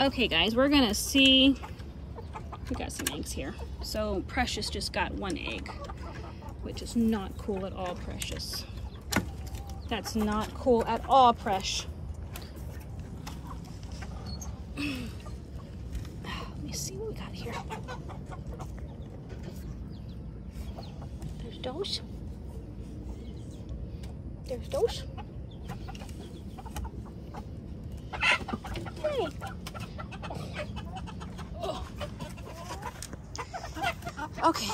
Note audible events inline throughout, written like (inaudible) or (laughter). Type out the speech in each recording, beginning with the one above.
Okay, guys, we're gonna see. We got some eggs here. So Precious just got one egg, which is not cool at all, Precious. That's not cool at all, Presh. (sighs) Let me see what we got here. There's those. There's those. Hey. Okay.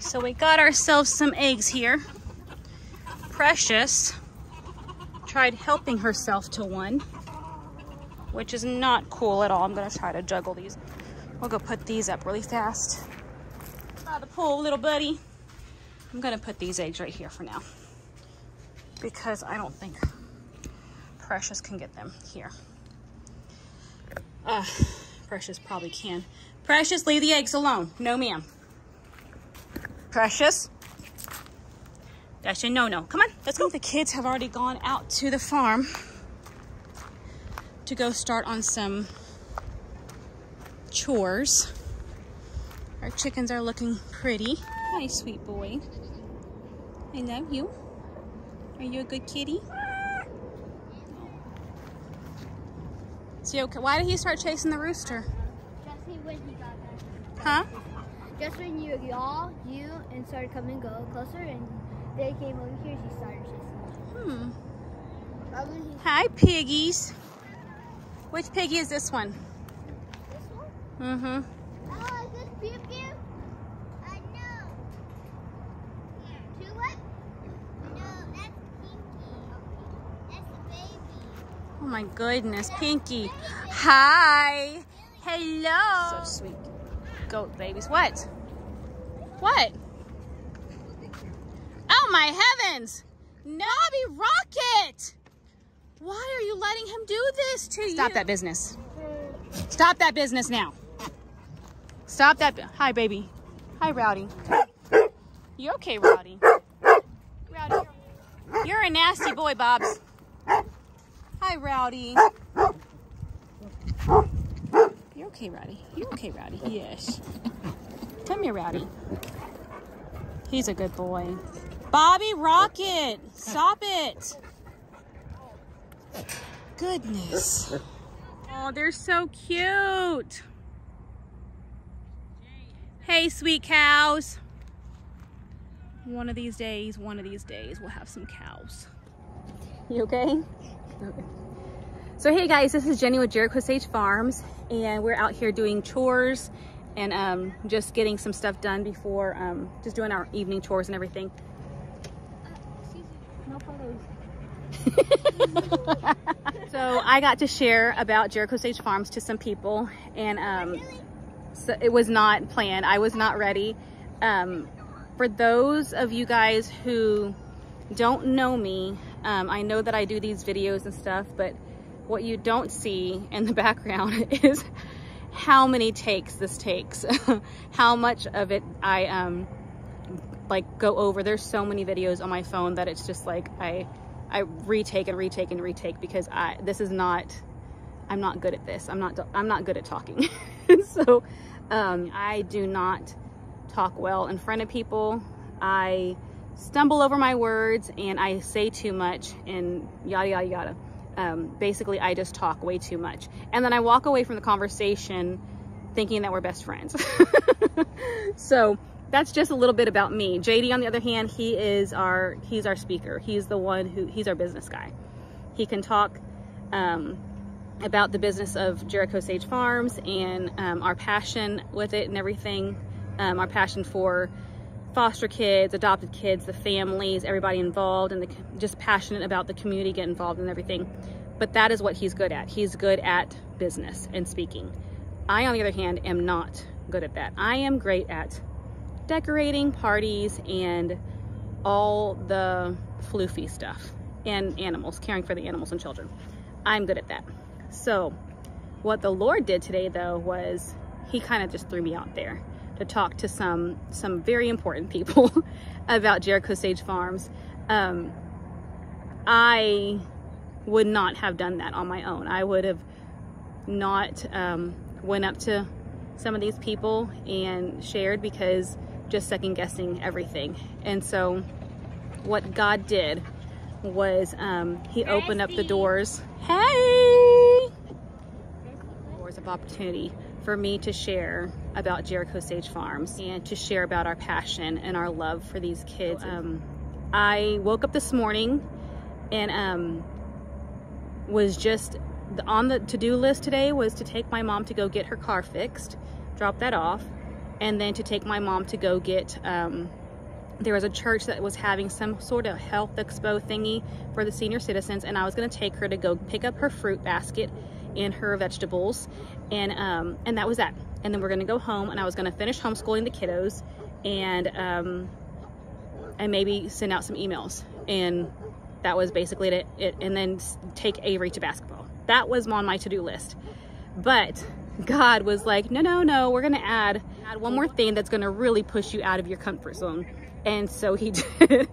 So we got ourselves some eggs here. Precious tried helping herself to one, which is not cool at all. I'm gonna try to juggle these. We'll go put these up really fast. By the pool, little buddy. I'm gonna put these eggs right here for now because I don't think Precious can get them here. Uh, Precious probably can. Precious, leave the eggs alone. No, ma'am. Precious. That's a no-no. Come on, let's go. The kids have already gone out to the farm to go start on some chores. Our chickens are looking pretty. Hi, sweet boy. I love you. Are you a good kitty? So, okay, why did he start chasing the rooster? Just when he got there. Huh? Just when you y'all, you, and started coming go closer, and they came over here, she started chasing. Hmm. Hi, piggies. Which piggy is this one? this one? Mm-hmm. Oh, is this Pew Pew? I know. Here, Tulip? No, that's Pinky. That's the baby. Oh my goodness, Pinky. Hi. Hello. So sweet. Goat babies. What? What? Oh my heavens. Nobby Rocket. Why are you letting him do this to you? Stop that business. Stop that business now. Stop that. Hi, baby. Hi, Rowdy. You okay, Rowdy? Rowdy, you're, you're a nasty boy, Bobs. Hi, Rowdy. You're okay, Rowdy. You're okay, Rowdy. Yes. Come here, Rowdy. He's a good boy. Bobby Rocket, stop it. Goodness. Oh, they're so cute. Hey, sweet cows. One of these days, one of these days, we'll have some cows. You okay? Okay. So hey guys, this is Jenny with Jericho Sage Farms and we're out here doing chores and um, just getting some stuff done before, um, just doing our evening chores and everything. No. So I got to share about Jericho Sage Farms to some people and um, so it was not planned. I was not ready. Um, for those of you guys who don't know me, um, I know that I do these videos and stuff, but what you don't see in the (laughs) background is how many takes this takes, (laughs) how much of it I um, like go over. There's so many videos on my phone that it's just like I I retake and retake and retake because I this is not I'm not good at this. I'm not I'm not good at talking. (laughs) so um, I do not talk well in front of people. I stumble over my words and I say too much and yada yada yada. Um, basically, I just talk way too much, and then I walk away from the conversation thinking that we're best friends. (laughs) so that's just a little bit about me. JD, on the other hand, he is our he's our speaker. He's the one who he's our business guy. He can talk um, about the business of Jericho Sage Farms and um, our passion with it and everything. Um, our passion for foster kids, adopted kids, the families, everybody involved, and the, just passionate about the community, get involved in everything. But that is what he's good at. He's good at business and speaking. I, on the other hand, am not good at that. I am great at decorating parties and all the floofy stuff and animals, caring for the animals and children. I'm good at that. So what the Lord did today though was he kind of just threw me out there to talk to some some very important people (laughs) about Jericho Sage Farms. Um, I would not have done that on my own. I would have not um, went up to some of these people and shared because just second guessing everything. And so what God did was um, he opened up the doors. Hey! Doors of opportunity for me to share about Jericho Sage Farms and to share about our passion and our love for these kids. Um, I woke up this morning and um, was just on the to-do list today was to take my mom to go get her car fixed, drop that off, and then to take my mom to go get um, there was a church that was having some sort of health expo thingy for the senior citizens and I was going to take her to go pick up her fruit basket and her vegetables. And um, and that was that. And then we're to go home and I was to finish homeschooling the kiddos and um, and maybe send out some emails. And that was basically it, it and then take Avery to basketball. That was on my to-do list. But God was like no no no we're gonna add add one more thing that's gonna really push you out of your comfort zone. And so he (laughs) did.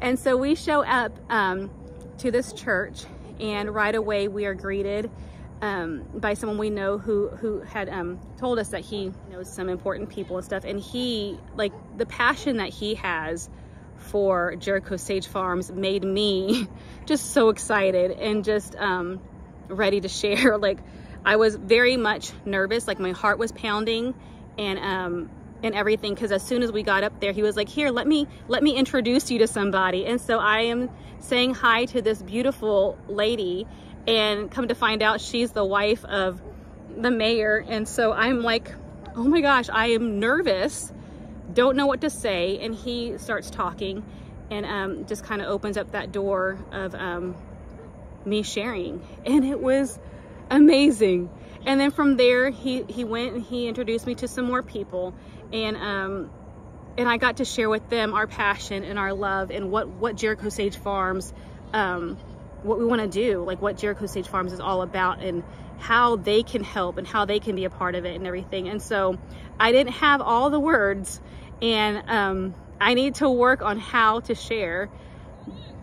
and so we show up um, to this church and right away we are greeted um, by someone we know who who had um, told us that he knows some important people and stuff. And he, like the passion that he has for Jericho Sage Farms made me (laughs) just so excited and just um, ready to share. (laughs) Like I was very much nervous, like my heart was pounding and um, and everything because as soon as we got up there he was like here let me let me introduce you to somebody and so I am saying hi to this beautiful lady and come to find out she's the wife of the mayor. And so I'm like oh my gosh I am nervous don't know what to say. And he starts talking and um, just kind of opens up that door of um, me sharing. And it was amazing. And then from there he he went and he introduced me to some more people. And um and I got to share with them our passion and our love and what what Jericho Sage Farms um what we want to do like what Jericho Sage Farms is all about and how they can help and how they can be a part of it and everything. And so I didn't have all the words and um I need to work on how to share.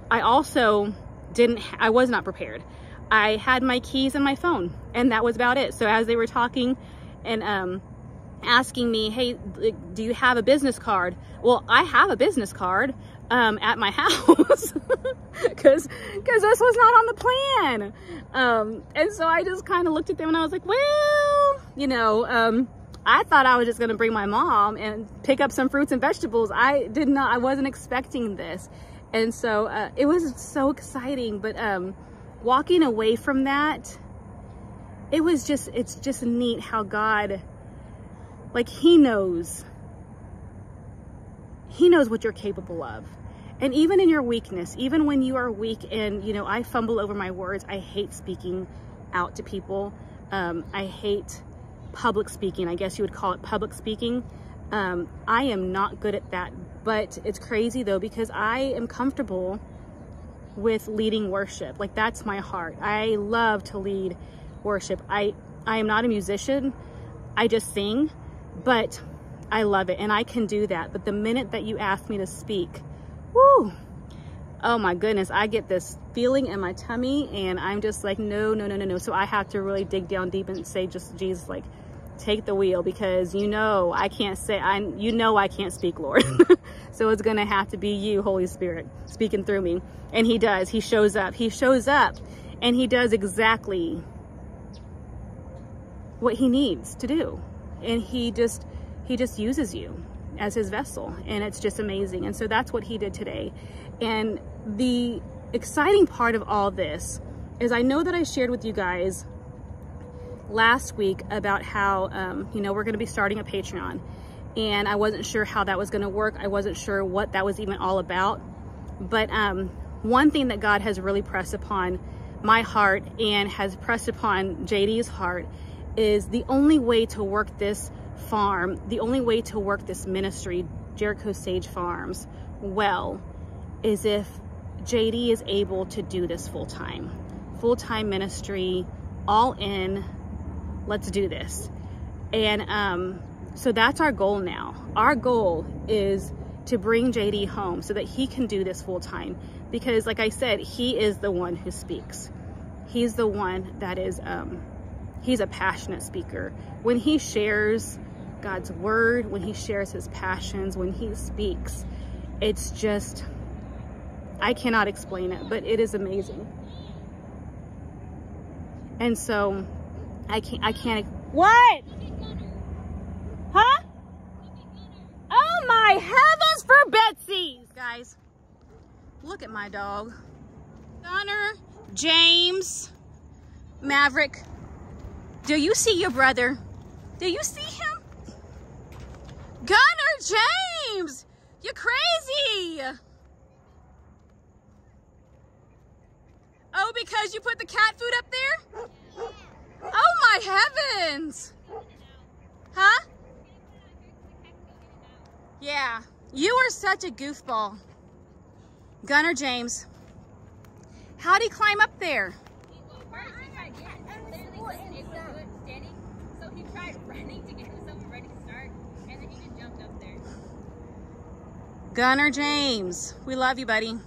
I also didn't I was not prepared. I had my keys and my phone and that was about it. So as they were talking and um asking me, hey, do you have a business card? Well, I have a business card um, at my (laughs) house because because this was not on the plan. Um, and so I just kind of looked at them and I was like, well, you know, um, I thought I was just going to bring my mom and pick up some fruits and vegetables. I did not, I wasn't expecting this. And so uh, it was so exciting, but um, walking away from that, it was just, it's just neat how God like he knows. He knows what you're capable of. And even in your weakness, even when you are weak and, you know, I fumble over my words, I hate speaking out to people. Um, I hate public speaking. I guess you would call it public speaking. Um, I am not good at that, but it's crazy though, because I am comfortable with leading worship. Like that's my heart. I love to lead worship. I, I am not a musician. I just sing but I love it and I can do that. But the minute that you ask me to speak, whoo, oh my goodness, I get this feeling in my tummy and I'm just like, no, no, no, no, no. So I have to really dig down deep and say, just Jesus, like, take the wheel because you know I can't say, I, you know I can't speak, Lord. Mm. (laughs) so it's going to have to be you, Holy Spirit, speaking through me. And he does. He shows up. He shows up and he does exactly what he needs to do and he just he just uses you as his vessel and it's just amazing. And so that's what he did today. And the exciting part of all this is I know that I shared with you guys last week about how um, you know we're going to be starting a Patreon. And I wasn't sure how that was going to work. I wasn't sure what that was even all about. But um, one thing that God has really pressed upon my heart and has pressed upon JD's heart is the only way to work this farm, the only way to work this ministry, Jericho Sage Farms, well, is if JD is able to do this full time. Full time ministry, all in, let's do this. And um, so that's our goal now. Our goal is to bring JD home so that he can do this full time. Because, like I said, he is the one who speaks. He's the one that is um, he's a passionate speaker. When he shares God's word, when he shares his passions, when he speaks, it's just, I cannot explain it, but it is amazing. And so I can't, I can't, what? Huh? Oh my heavens for Betsy! Guys, look at my dog. Gunnar, James, Maverick, do you see your brother? Do you see him? James, you're crazy. Oh, because you put the cat food up there? Oh my heavens. Huh? Yeah, you are such a goofball. Gunnar James, how'd he climb up there? Gunnar James, we love you, buddy.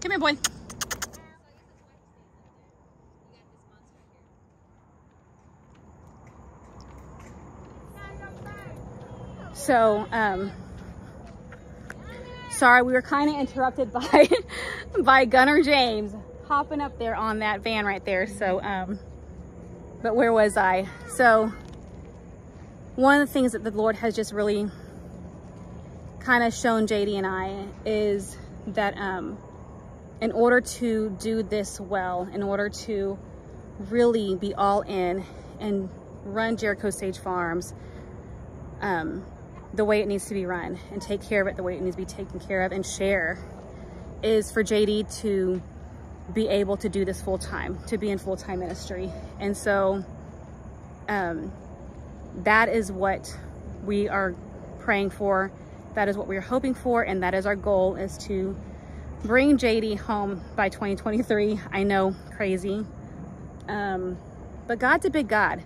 Come here, boy. So, um, sorry, we were kind of interrupted (laughs) by, by Gunnar James hopping up there on that van right there. So, um, but where was I? So, one of the things that the Lord has just really kind of shown JD and I is that um, in order to do this well, in order to really be all in and run Jericho Sage Farms, um, the way it needs to be run and take care of it the way it needs to be taken care of and share is for JD to be able to do this full time, to be in full time ministry. And so um, that is what we are praying for. That is what we are hoping for. And that is our goal is to bring JD home by 2023. I know, crazy. Um, but God's a big God.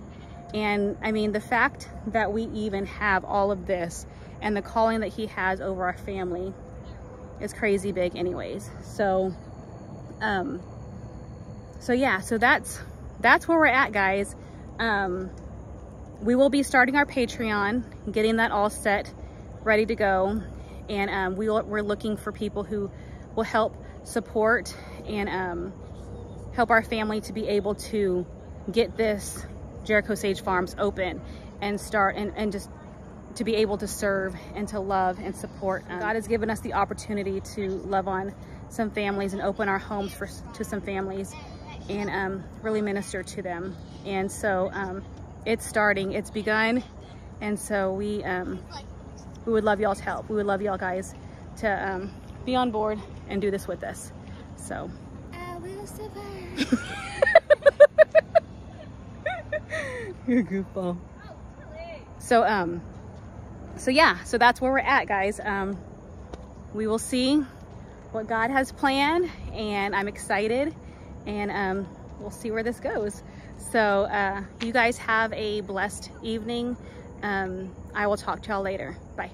And I mean, the fact that we even have all of this and the calling that he has over our family is crazy big anyways. So, um, so yeah, so that's, that's where we're at guys. Um, we will be starting our Patreon, getting that all set, ready to go. And um, we, we're looking for people who will help support and um, help our family to be able to get this Jericho Sage Farms open and start and, and just to be able to serve and to love and support. Um, God has given us the opportunity to love on some families and open our homes for, to some families and um, really minister to them. And so um, it's starting, it's begun. And so we, um, we would love y'all's help. We would love y'all guys to um, be on board and do this with us. So. I will survive. (laughs) You're a goofball. So, um, so yeah, so that's where we're at, guys. Um, we will see what God has planned, and I'm excited, and um, we'll see where this goes. So, uh, you guys have a blessed evening. Um, I will talk to y'all later. Bye.